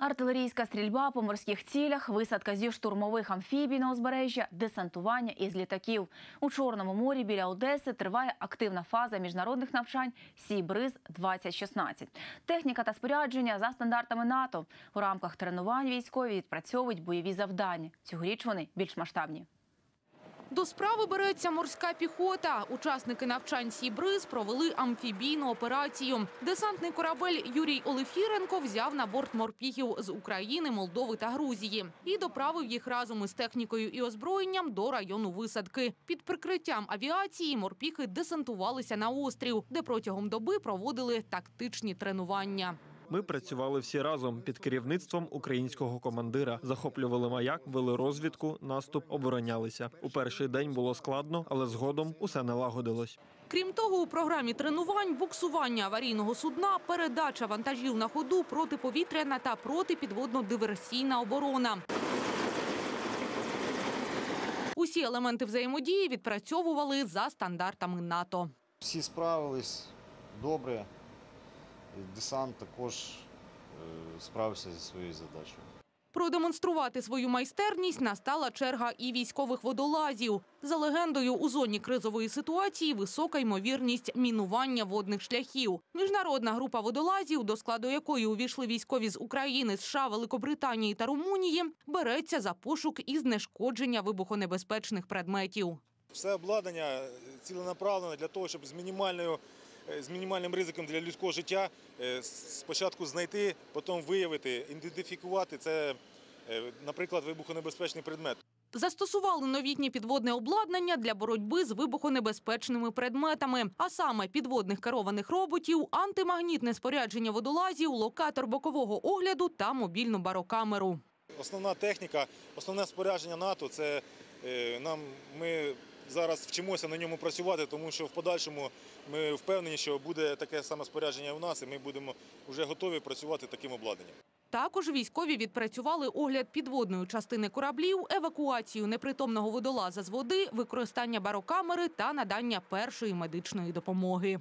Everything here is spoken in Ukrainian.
Артилерійська стрільба по морських цілях, висадка зі штурмових амфібій на узбережжя, десантування із літаків. У Чорному морі біля Одеси триває активна фаза міжнародних навчань Сібриз 2016 Техніка та спорядження за стандартами НАТО. У рамках тренувань військові відпрацьовують бойові завдання. Цьогоріч вони більш масштабні. До справи береться морська піхота. Учасники навчань «Сібриз» провели амфібійну операцію. Десантний корабель Юрій Олефіренко взяв на борт морпіхів з України, Молдови та Грузії і доправив їх разом із технікою і озброєнням до району висадки. Під прикриттям авіації морпіхи десантувалися на острів, де протягом доби проводили тактичні тренування. Ми працювали всі разом під керівництвом українського командира. Захоплювали маяк, вели розвідку, наступ, оборонялися. У перший день було складно, але згодом усе налагодилось. Крім того, у програмі тренувань буксування аварійного судна, передача вантажів на ходу, протиповітряна та протипідводно-диверсійна оборона. Усі елементи взаємодії відпрацьовували за стандартами НАТО. Всі справились добре. І Десант також е, справився зі своєю задачею. Продемонструвати свою майстерність настала черга і військових водолазів. За легендою, у зоні кризової ситуації висока ймовірність мінування водних шляхів. Міжнародна група водолазів, до складу якої увійшли військові з України, США, Великобританії та Румунії, береться за пошук і знешкодження вибухонебезпечних предметів. Все обладнання ціленаправлене для того, щоб з мінімальною е, з мінімальним ризиком для людського життя е, спочатку знайти, потім виявити, ідентифікувати це, е, наприклад, вибухонебезпечний предмет. Застосували новітнє підводне обладнання для боротьби з вибухонебезпечними предметами, а саме підводних керованих роботів, антимагнітне спорядження водолазів, локатор бокового огляду та мобільну барокамеру. Основна техніка, основне спорядження НАТО це е, нам ми зараз вчимося на ньому працювати, тому що в подальшому ми впевнені, що буде таке саме спорядження у нас, і ми будемо вже готові працювати таким обладнанням. Також військові відпрацювали огляд підводної частини кораблів, евакуацію непритомного водолаза з води, використання барокамери та надання першої медичної допомоги.